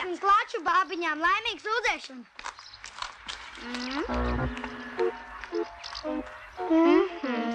Liekam klāču bābiņām laimīgs lūdzēšana. Mm. Mm -hmm.